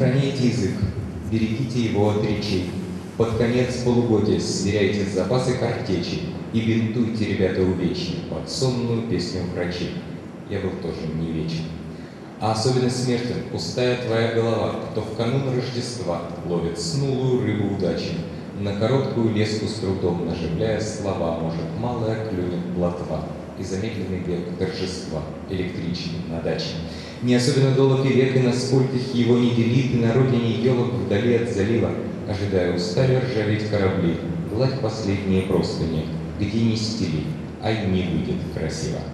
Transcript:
Храните язык, берегите его от речей. Под конец полугодия сверяйте запасы картечи и бинтуйте, ребята, увечья под сонную песню врачей. Я был тоже не вечен. А особенно смертен пустая твоя голова, кто в канун Рождества ловит снулую рыбу удачи, на короткую леску с трудом наживляя слова, может, малая клюнет плотва и замедленный бег торжества, электрички на даче. Не особенно долг и век, и на скольких его не делит, и на родине елок вдали от залива, ожидая устали ржаветь корабли, гладь последние простыни, где не стели, ай не выйдет красиво.